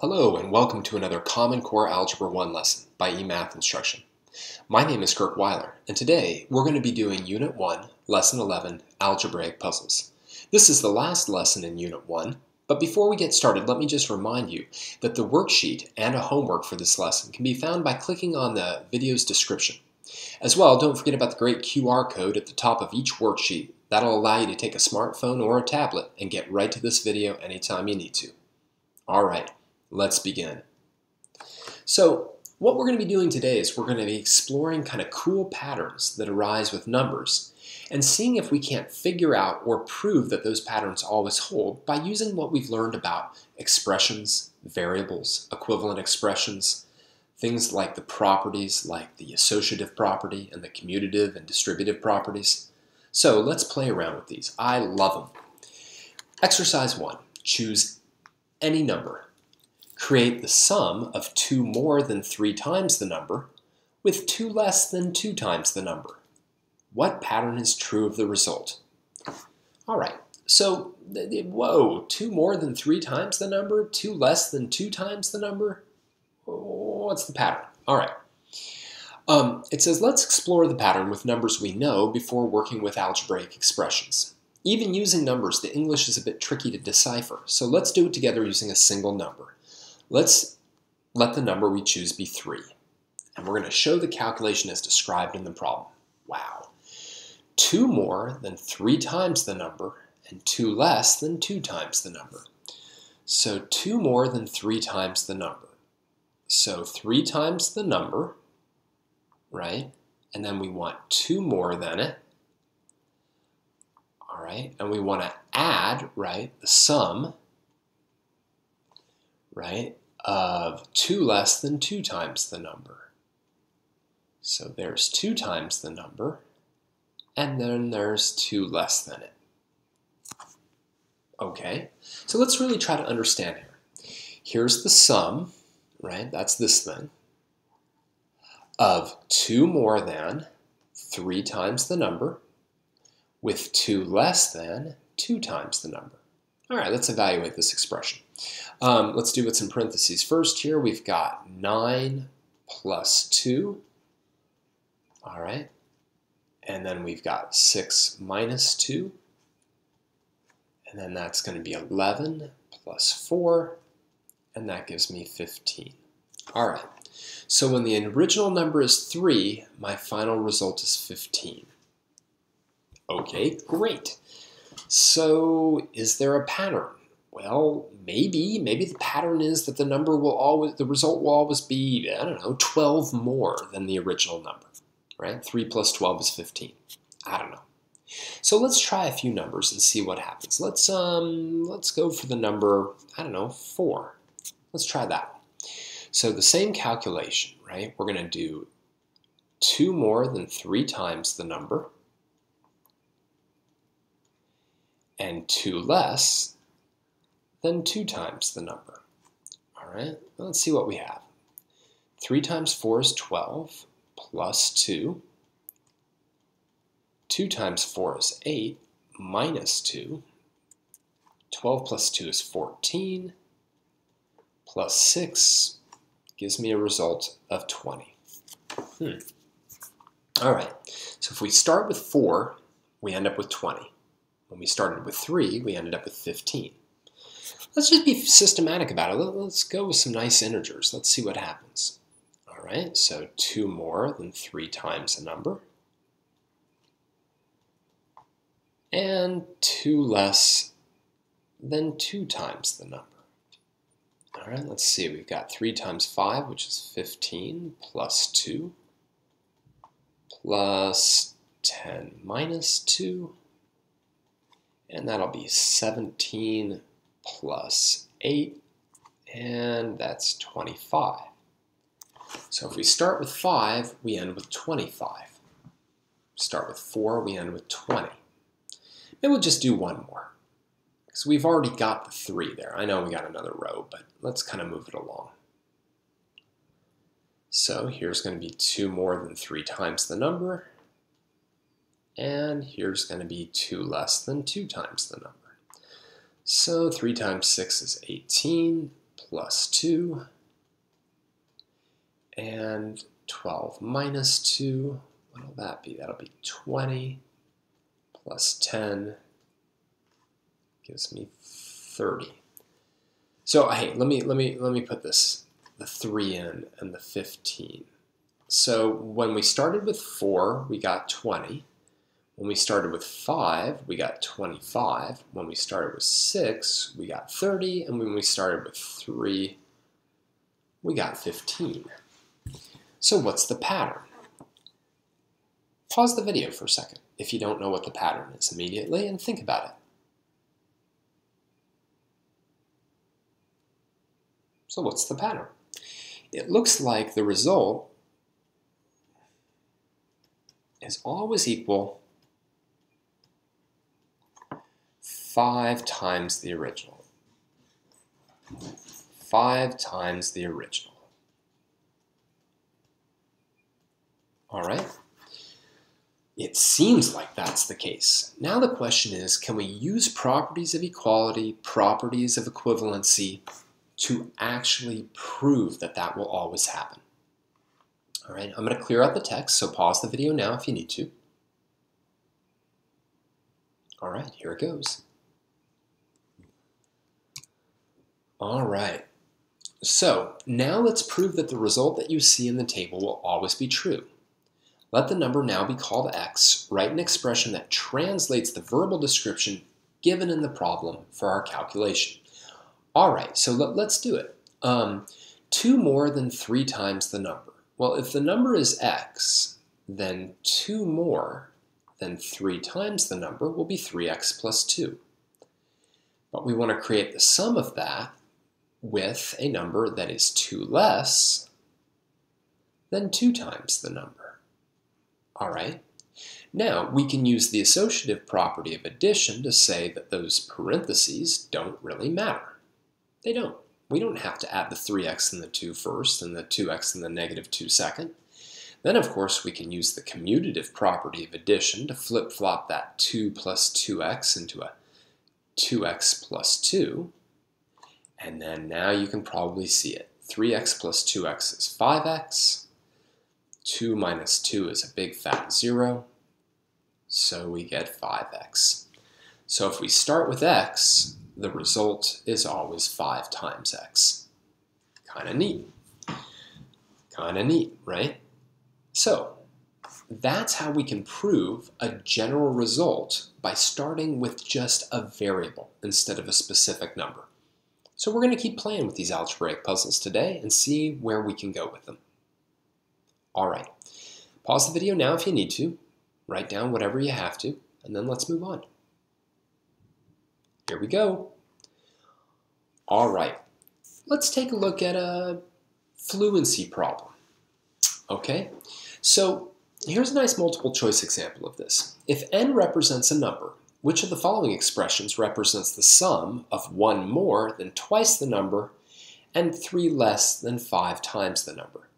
Hello and welcome to another Common Core Algebra 1 lesson by eMath Instruction. My name is Kirk Weiler and today we're going to be doing Unit 1, Lesson 11, Algebraic Puzzles. This is the last lesson in Unit 1, but before we get started let me just remind you that the worksheet and a homework for this lesson can be found by clicking on the video's description. As well, don't forget about the great QR code at the top of each worksheet. That'll allow you to take a smartphone or a tablet and get right to this video anytime you need to. Alright, let's begin. So what we're going to be doing today is we're going to be exploring kind of cool patterns that arise with numbers and seeing if we can't figure out or prove that those patterns always hold by using what we've learned about expressions, variables, equivalent expressions, things like the properties like the associative property and the commutative and distributive properties. So let's play around with these. I love them. Exercise 1. Choose any number create the sum of 2 more than 3 times the number with 2 less than 2 times the number. What pattern is true of the result? All right, so, whoa, 2 more than 3 times the number, 2 less than 2 times the number? What's the pattern? All right. Um, it says, let's explore the pattern with numbers we know before working with algebraic expressions. Even using numbers, the English is a bit tricky to decipher, so let's do it together using a single number. Let's let the number we choose be 3. And we're going to show the calculation as described in the problem. Wow. 2 more than 3 times the number and 2 less than 2 times the number. So 2 more than 3 times the number. So 3 times the number, right? And then we want 2 more than it. All right, and we want to add, right, the sum, right, of 2 less than 2 times the number. So there's 2 times the number, and then there's 2 less than it. Okay, so let's really try to understand here. Here's the sum, right, that's this thing, of 2 more than 3 times the number with 2 less than 2 times the number. All right, let's evaluate this expression. Um, let's do what's in parentheses first here. We've got 9 plus 2. All right. And then we've got 6 minus 2. And then that's going to be 11 plus 4. And that gives me 15. All right. So when the original number is 3, my final result is 15. Okay, great. So is there a pattern? Well, maybe. Maybe the pattern is that the number will always, the result will always be, I don't know, 12 more than the original number, right? 3 plus 12 is 15. I don't know. So let's try a few numbers and see what happens. Let's, um, let's go for the number, I don't know, 4. Let's try that. So the same calculation, right? We're going to do 2 more than 3 times the number and 2 less than 2 times the number. All right, let's see what we have. 3 times 4 is 12, plus 2. 2 times 4 is 8, minus 2. 12 plus 2 is 14, plus 6 gives me a result of 20. Hmm. All right, so if we start with 4, we end up with 20. When we started with 3, we ended up with 15. Let's just be systematic about it. Let's go with some nice integers. Let's see what happens. All right, so 2 more than 3 times a number. And 2 less than 2 times the number. All right, let's see. We've got 3 times 5, which is 15, plus 2, plus 10 minus 2, and that'll be 17 plus 8, and that's 25. So if we start with 5, we end with 25. Start with 4, we end with 20. Maybe we'll just do one more. Because we've already got the 3 there. I know we got another row, but let's kind of move it along. So here's going to be 2 more than 3 times the number. And here's going to be 2 less than 2 times the number. So 3 times 6 is 18, plus 2 and 12 minus 2. What will that be? That'll be 20 plus 10 gives me 30. So hey, let me let me let me put this the 3 in and the 15. So when we started with 4, we got 20. When we started with 5, we got 25. When we started with 6, we got 30. And when we started with 3, we got 15. So what's the pattern? Pause the video for a second if you don't know what the pattern is immediately and think about it. So what's the pattern? It looks like the result is always equal 5 times the original. 5 times the original. All right? It seems like that's the case. Now the question is, can we use properties of equality, properties of equivalency, to actually prove that that will always happen? All right, I'm going to clear out the text, so pause the video now if you need to. All right, here it goes. All right. So now let's prove that the result that you see in the table will always be true. Let the number now be called x. Write an expression that translates the verbal description given in the problem for our calculation. All right, so let, us do it. Um, 2 more than 3 times the number. Well, if the number is x, then 2 more than 3 times the number will be 3x plus 2. But we want to create the sum of that with a number that is 2 less than 2 times the number. All right? Now, we can use the associative property of addition to say that those parentheses don't really matter. They don't. We don't have to add the 3x and the 2 first and the 2x and the negative 2 second. Then, of course, we can use the commutative property of addition to flip-flop that 2 plus 2x into a 2x plus 2. And then now you can probably see it. 3x plus 2x is 5x. 2 minus 2 is a big fat 0. So we get 5x. So if we start with x, the result is always 5 times x. Kind of neat. Kind of neat, right? So that's how we can prove a general result by starting with just a variable instead of a specific number. So we're going to keep playing with these algebraic puzzles today and see where we can go with them. All right, pause the video now if you need to, write down whatever you have to, and then let's move on. Here we go. All right, let's take a look at a fluency problem. Okay, so here's a nice multiple choice example of this. If n represents a number which of the following expressions represents the sum of 1 more than twice the number and 3 less than 5 times the number?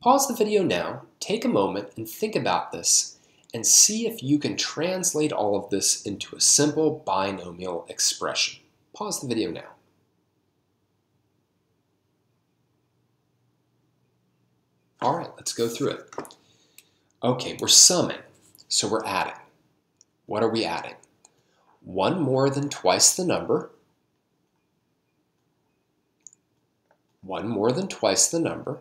Pause the video now, take a moment and think about this and see if you can translate all of this into a simple binomial expression. Pause the video now. All right, let's go through it. Okay, we're summing, so we're adding. What are we adding? One more than twice the number, one more than twice the number,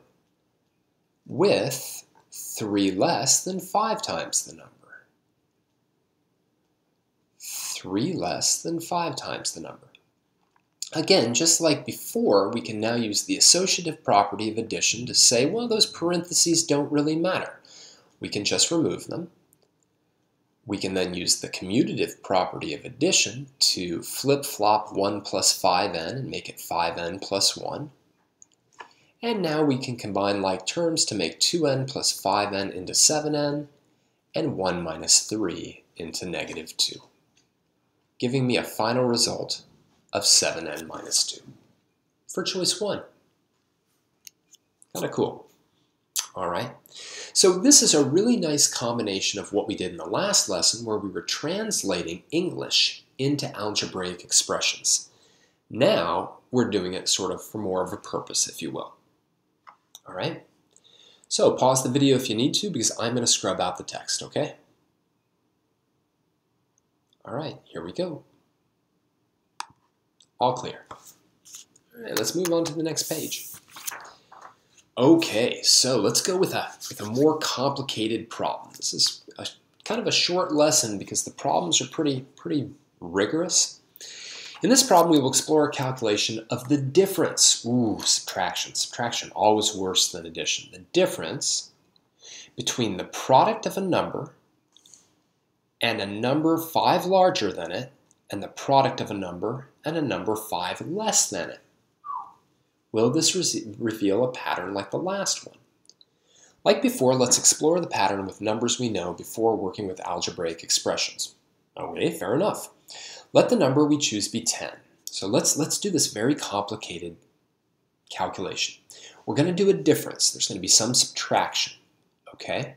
with three less than five times the number. Three less than five times the number. Again, just like before, we can now use the associative property of addition to say, well, those parentheses don't really matter. We can just remove them. We can then use the commutative property of addition to flip-flop 1 plus 5n and make it 5n plus 1. And now we can combine like terms to make 2n plus 5n into 7n and 1 minus 3 into negative 2, giving me a final result of 7n minus 2 for choice 1. Kind of cool. All right. So this is a really nice combination of what we did in the last lesson where we were translating English into algebraic expressions. Now we're doing it sort of for more of a purpose, if you will. All right? So pause the video if you need to because I'm going to scrub out the text, okay? All right, here we go. All clear. All right, let's move on to the next page. Okay, so let's go with a, with a more complicated problem. This is a, kind of a short lesson because the problems are pretty, pretty rigorous. In this problem, we will explore a calculation of the difference. Ooh, subtraction. Subtraction, always worse than addition. The difference between the product of a number and a number 5 larger than it, and the product of a number and a number 5 less than it. Will this re reveal a pattern like the last one? Like before, let's explore the pattern with numbers we know before working with algebraic expressions. Okay, fair enough. Let the number we choose be 10. So let's, let's do this very complicated calculation. We're going to do a difference. There's going to be some subtraction, okay?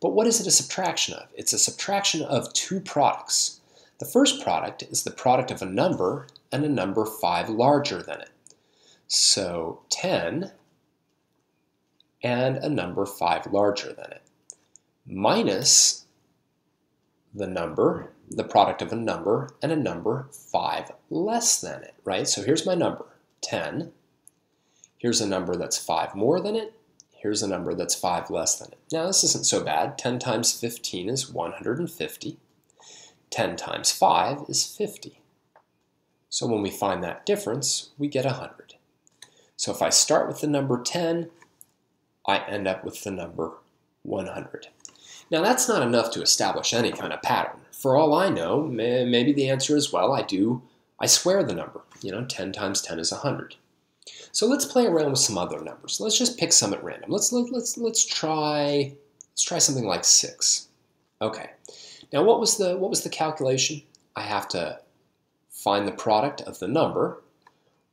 But what is it a subtraction of? It's a subtraction of two products. The first product is the product of a number and a number 5 larger than it. So 10 and a number 5 larger than it, minus the number, the product of a number, and a number 5 less than it, right? So here's my number, 10. Here's a number that's 5 more than it. Here's a number that's 5 less than it. Now this isn't so bad. 10 times 15 is 150. 10 times 5 is 50. So when we find that difference, we get 100. So if I start with the number 10, I end up with the number 100. Now that's not enough to establish any kind of pattern. For all I know, maybe the answer is, well, I do, I swear the number. You know, 10 times 10 is 100. So let's play around with some other numbers. Let's just pick some at random. Let's, let, let's, let's try, let's try something like 6. Okay. Now what was the, what was the calculation? I have to find the product of the number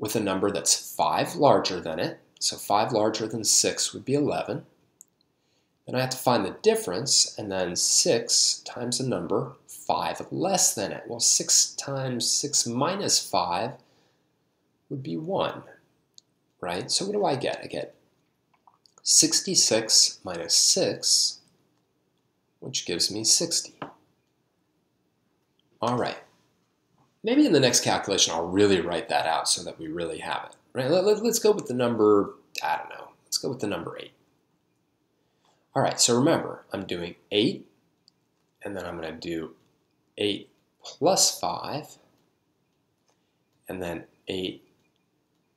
with a number that's 5 larger than it, so 5 larger than 6 would be 11. Then I have to find the difference, and then 6 times a number 5 less than it. Well, 6 times 6 minus 5 would be 1, right? So what do I get? I get 66 minus 6, which gives me 60. All right. Maybe in the next calculation I'll really write that out so that we really have it. Right? Let, let, let's go with the number, I don't know, let's go with the number 8. All right, so remember, I'm doing 8, and then I'm going to do 8 plus 5, and then 8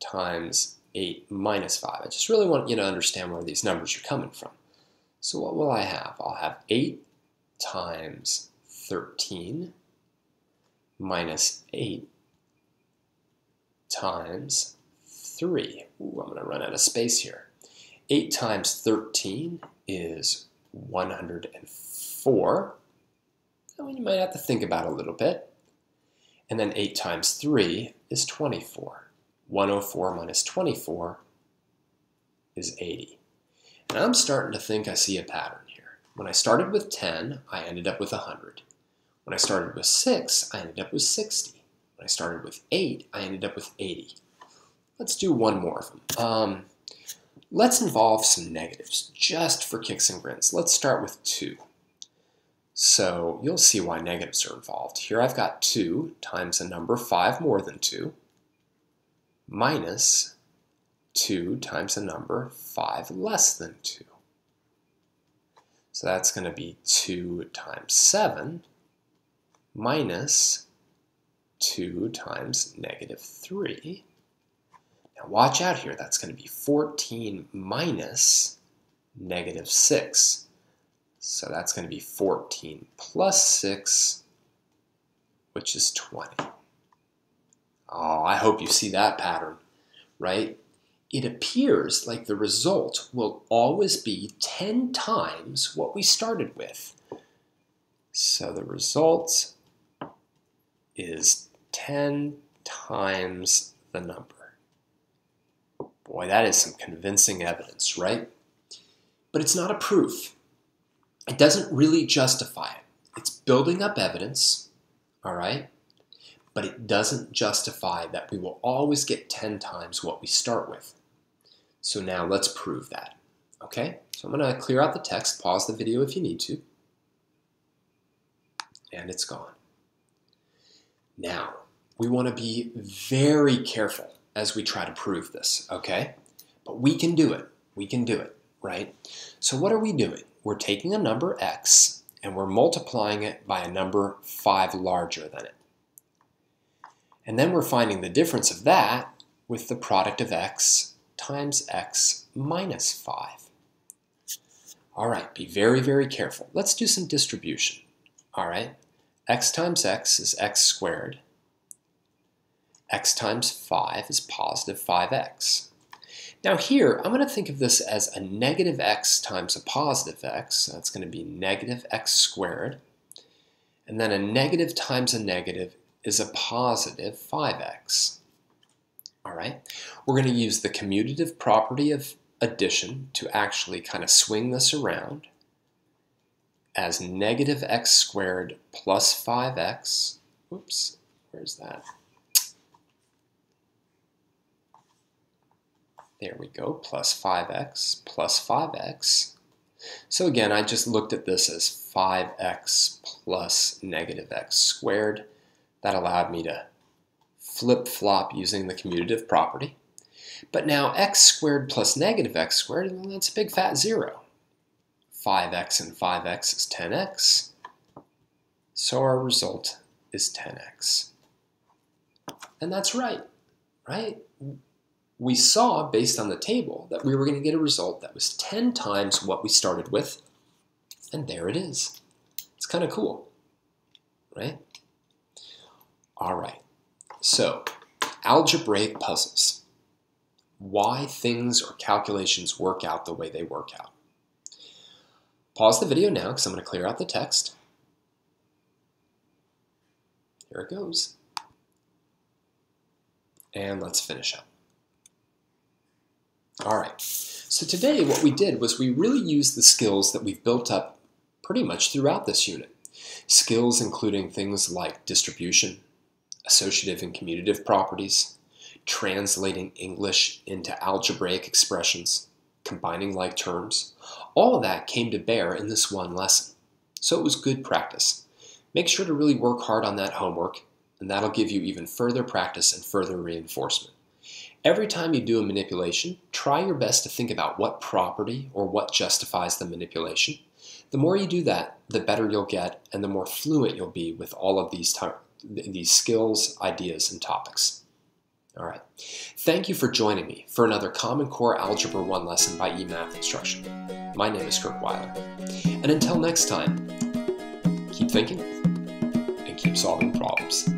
times 8 minus 5. I just really want you to understand where these numbers are coming from. So what will I have? I'll have 8 times 13 minus 8 times 3. Ooh, I'm going to run out of space here. 8 times 13 is 104. That one you might have to think about a little bit. And then 8 times 3 is 24. 104 minus 24 is 80. And I'm starting to think I see a pattern here. When I started with 10, I ended up with 100. When I started with 6, I ended up with 60. When I started with 8, I ended up with 80. Let's do one more of them. Um, let's involve some negatives, just for kicks and grins. Let's start with 2. So you'll see why negatives are involved. Here I've got 2 times a number 5 more than 2 minus 2 times a number 5 less than 2. So that's going to be 2 times 7 minus 2 times negative 3. Now watch out here, that's going to be 14 minus negative 6. So that's going to be 14 plus 6, which is 20. Oh, I hope you see that pattern, right? It appears like the result will always be 10 times what we started with. So the result is 10 times the number. Boy, that is some convincing evidence, right? But it's not a proof. It doesn't really justify it. It's building up evidence, all right? but it doesn't justify that we will always get 10 times what we start with. So now let's prove that. Okay, so I'm going to clear out the text, pause the video if you need to, and it's gone. Now, we want to be very careful as we try to prove this, okay? But we can do it. We can do it, right? So what are we doing? We're taking a number x and we're multiplying it by a number 5 larger than it. And then we're finding the difference of that with the product of x times x minus 5. All right, be very, very careful. Let's do some distribution. All right, x times x is x squared. x times 5 is positive 5x. Now here, I'm going to think of this as a negative x times a positive x. That's going to be negative x squared. And then a negative times a negative is a positive 5x. All right, we're going to use the commutative property of addition to actually kind of swing this around as negative x squared plus 5x. Oops, where's that? There we go, plus 5x plus 5x. So again, I just looked at this as 5x plus negative x squared. That allowed me to flip-flop using the commutative property. But now x squared plus negative x squared, well, that's a big fat zero. 5x and 5x is 10x. So our result is 10x. And that's right, right? we saw, based on the table, that we were going to get a result that was 10 times what we started with, and there it is. It's kind of cool, right? All right, so algebraic puzzles. Why things or calculations work out the way they work out. Pause the video now because I'm going to clear out the text. Here it goes. And let's finish up. All right, so today what we did was we really used the skills that we've built up pretty much throughout this unit. Skills including things like distribution, associative and commutative properties, translating English into algebraic expressions, combining like terms. All of that came to bear in this one lesson. So it was good practice. Make sure to really work hard on that homework, and that'll give you even further practice and further reinforcement. Every time you do a manipulation, try your best to think about what property or what justifies the manipulation. The more you do that, the better you'll get and the more fluent you'll be with all of these, these skills, ideas, and topics. All right. Thank you for joining me for another Common Core Algebra 1 lesson by eMath Instruction. My name is Kirk Weiler. And until next time, keep thinking and keep solving problems.